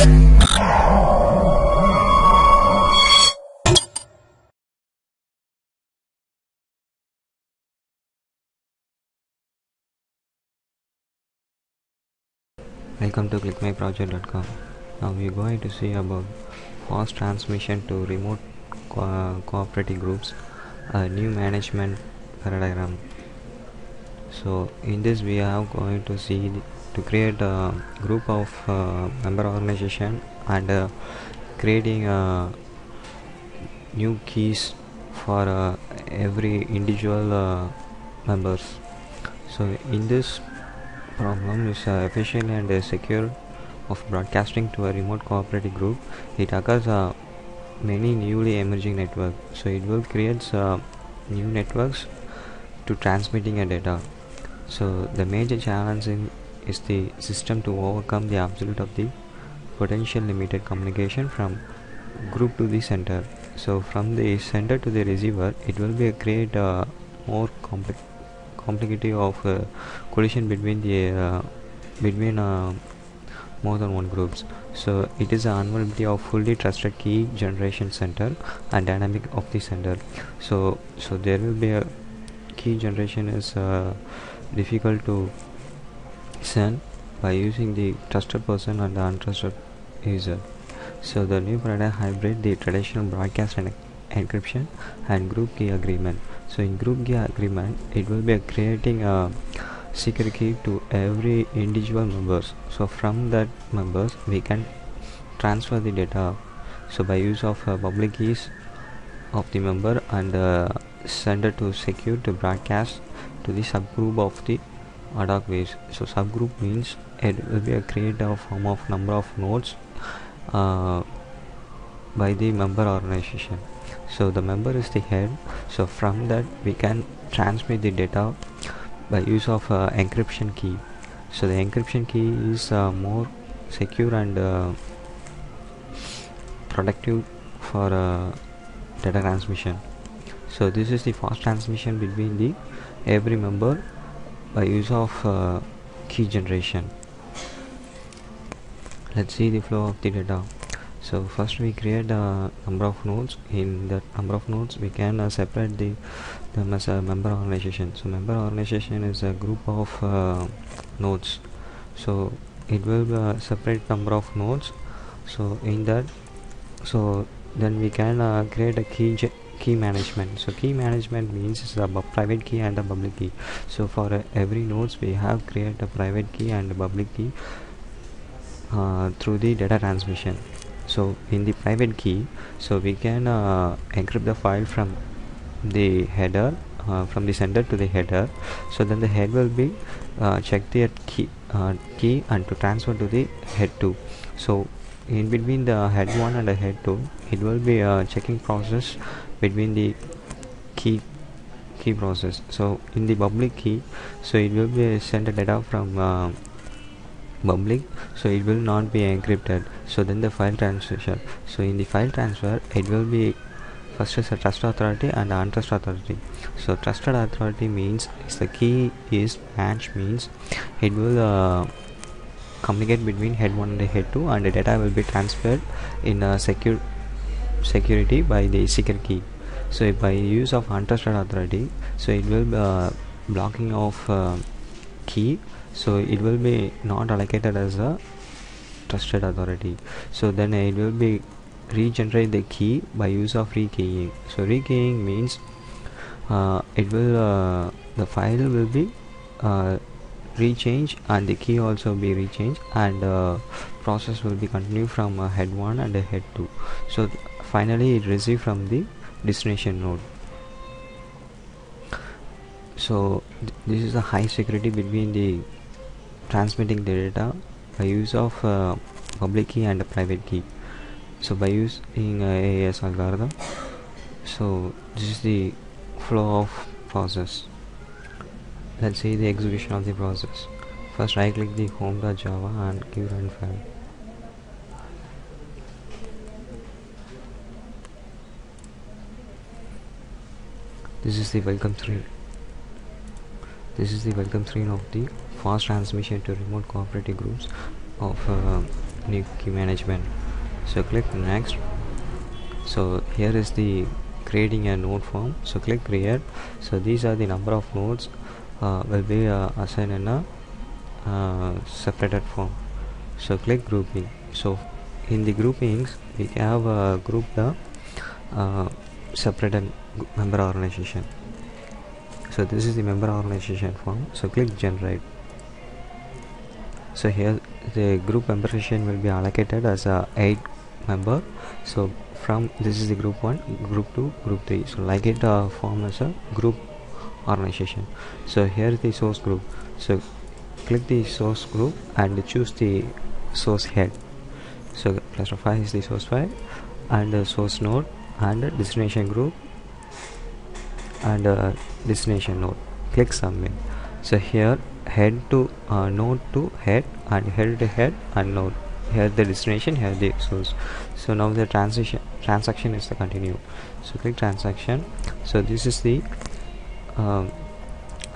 Welcome to clickmyproject.com. Now we are going to see about fast transmission to remote co- cooperative groups, a new management paradigm. So in this we are going to see to create a group of uh, member organization and uh, creating uh, new keys for every individual members. So in this problem is uh, efficient and uh, secure of broadcasting to a remote cooperative group. It occurs uh, many newly emerging networks. So it will create uh, new networks to transmitting a data. So the major challenge in is the system to overcome the absolute of the potential limited communication from group to the center. So from the center to the receiver, it will be a create uh, more complex complicated of uh, collision between the uh, between uh, more than one groups so it is an vulnerability of fully trusted key generation center and dynamic of the center so so there will be a key generation is uh, difficult to send by using the trusted person and the untrusted user. So the new paradigm hybrid the traditional broadcast and encryption and group key agreement. So in group key agreement it will be creating a secret key to every individual members. So from that members we can transfer the data. So by use of uh, public keys of the member and uh, sender to secure to broadcast to the subgroup of the ad ways. So subgroup means it will be a create a form of number of nodes uh, by the member organization. So the member is the head. So from that we can transmit the data by use of uh, encryption key. So the encryption key is uh, more secure and uh, productive for uh, data transmission. So this is the fast transmission between the every member by use of uh, key generation. Let's see the flow of the data. So first we create a number of nodes. In that number of nodes we can uh, separate the them as a member organization. So member organization is a group of uh, nodes. So it will uh, separate number of nodes. So in that so then we can uh, create a key key management. So key management means a private key and a public key. So for uh, every nodes we have create a private key and a public key uh, through the data transmission. So in the private key so we can uh, encrypt the file from the header uh, from the sender to the header. So then the head will be uh, check the key uh, key and to transfer to the head 2 so in between the head 1 and the head 2 it will be a checking process between the key key process. So in the public key so it will be send the data from uh, public. So it will not be encrypted. So then the file transfer. So in the file transfer it will be first is a trust authority and untrust authority. So trusted authority means the key is match means it will uh, communicate between head 1 and head 2 and the data will be transferred in a secure security by the secret key so by use of untrusted authority so it will be uh, blocking of uh, key so it will be not allocated as a trusted authority. So then it will be regenerate the key by use of rekeying. So rekeying means uh, it will uh, the file will be uh, rechange and the key also be rechanged and uh, process will be continue from uh, head 1 and head 2 so finally it receive from the destination node. So th- this is a high security between the transmitting the data by use of uh, public key and a private key. So by using uh, AES algorithm. So this is the flow of process. Let's see the execution of the process. First right click the home.java and give run file this is the welcome screen this is the welcome screen of the fast transmission to remote cooperative groups of uh, new key management. So click next. So here is the creating a node form. So click create. So these are the number of nodes uh, will be uh, assigned in a uh, separated form. So click grouping. So in the groupings we have uh, grouped the uh, separated member organization. So this is the member organization form. So click generate. So here the group membership will be allocated as a 8 member. So from this is the group 1 group 2 group 3 so like it uh, form as a group organization. So here is the source group. So click the source group and choose the source head. So cluster file is the source file and the source node and the destination group and uh, destination node. Click submit. So here head to uh, node to head and head to head and node. Here the destination here the source. So now the transition transaction is the continue. So click transaction. So this is the um,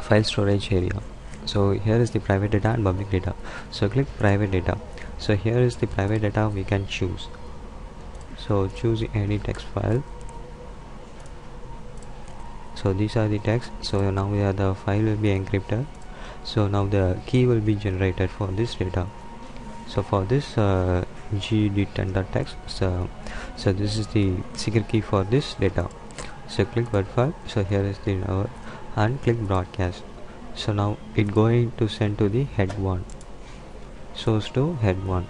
file storage area. So here is the private data and public data. So click private data. So here is the private data we can choose. So choose any text file so these are the text so now we are the file will be encrypted. So now the key will be generated for this data. So for this uh, text so so this is the secret key for this data. So click word file. So here is the number and click broadcast. So now it going to send to the head 1 source to head 1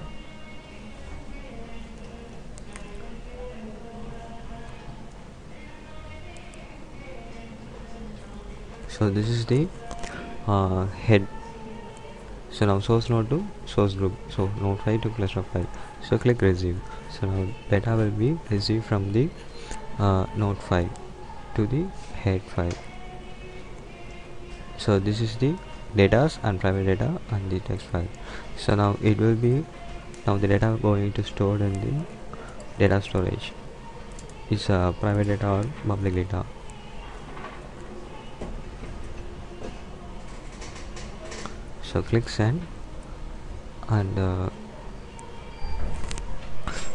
so this is the uh, head. So now source node to source group. So node file to cluster file so click receive so now data will be received from the uh, node file to the head file so this is the data and private data and the text file. So now it will be now the data going to stored in the data storage. Is uh, private data or public data so click send and uh,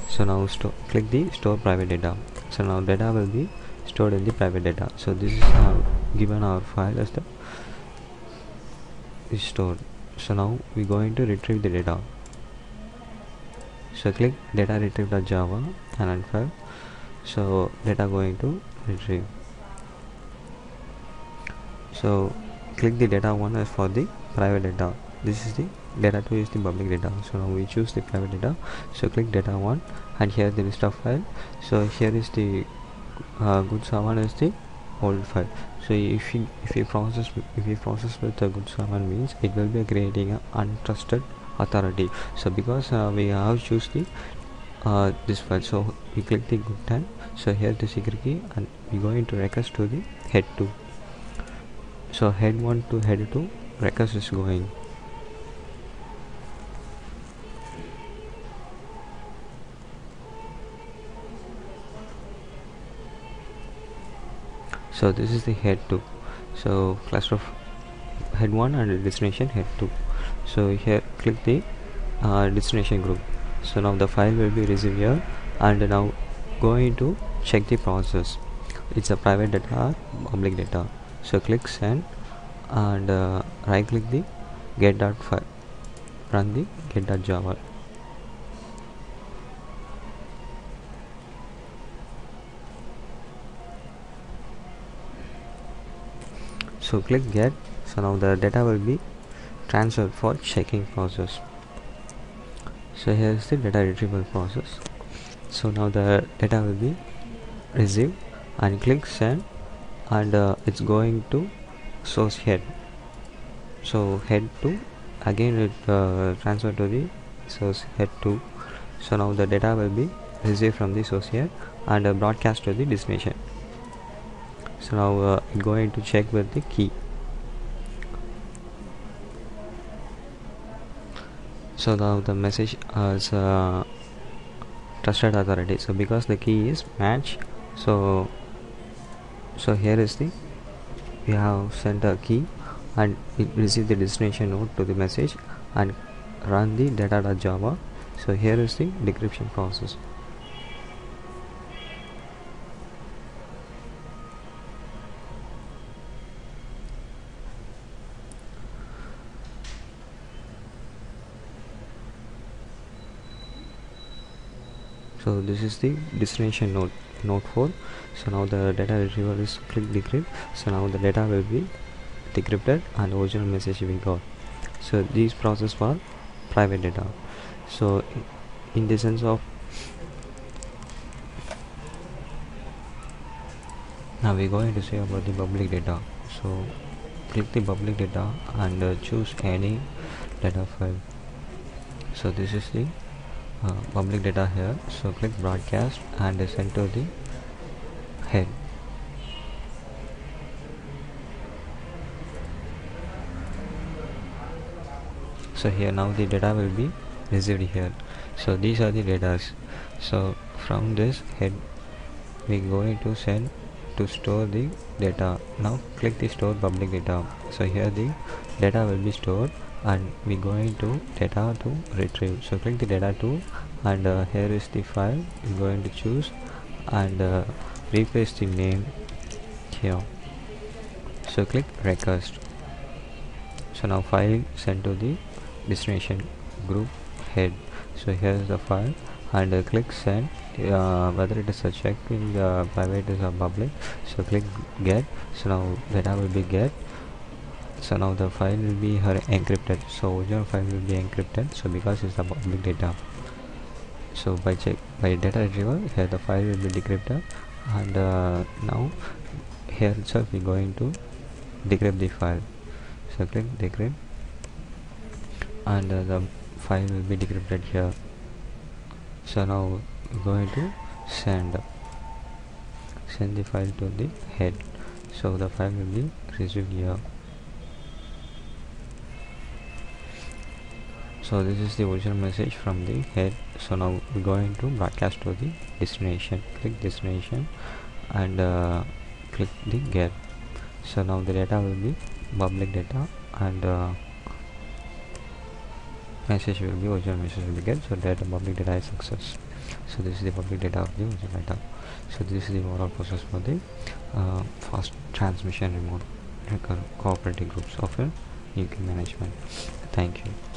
so now click the store private data. So now data will be stored in the private data. So this is how given our file as the is stored. So now we're going to retrieve the data. So click data retrieve.java and unfile so data going to retrieve. So click the data one as for the private data. This is the data 2 is the public data. So now we choose the private data. So click data 1 and here the list of file. So here is the uh, good someone is the old file. So if you if you process if you process with the good someone means it will be creating an untrusted authority. So because uh, we have choose the uh, this file so we click the good time. So here the secret key and we going to request to the head 2 so head 1 to head 2 request is going so this is the head 2 so cluster of head 1 and destination head 2 so here click the uh, destination group. So now the file will be received here. And now going to check the process. It's a private data public data. So click send and uh, right click the get dot file run the get.java so click get. So now the data will be transferred for checking process. So here is the data retrieval process. So now the data will be received and click send and uh, it's going to source head. So head to again it uh, transfer to the source head 2 so now the data will be received from the source here and uh, broadcast to the destination. So now uh, going to check with the key. So now the message is uh, trusted authority. So because the key is match so so here is the we have sent a key and it receive the destination node to the message and run the data.java so here is the decryption process so this is the destination node node 4 so now the data retrieval is click decrypt so now the data will be decrypted and original message we got so these process for private data. So in the sense of now we're going to say about the public data. So click the public data and uh, choose any data file. So this is the uh, public data here. So click broadcast and send to the head. So here now the data will be received here. So these are the data. So from this head we going to send to store the data. Now click the store public data. So here the data will be stored and we going to data to retrieve. So click the data to and uh, here is the file we're going to choose and uh, replace the name here. So click request. So now file sent to the destination group head. So here is the file and uh, click send. Uh, whether it is a check in uh, private is a public. So click get. So now data will be get so now the file will be her encrypted. So original file will be encrypted. So because it's a public data. So by check by data retrieval here the file will be decrypted. And uh, now here itself we're going to decrypt the file. So click decrypt. And uh, the file will be decrypted here. So now we're going to send. Send the file to the head. So the file will be received here so this is the original message from the head. So now we're going to broadcast to the destination. Click destination and uh, click the get. So now the data will be public data and uh, message will be original message will be get. So the public data is success. So this is the public data of the original data. So this is the overall process for the uh, fast transmission remote cooperative groups of UK management. Thank you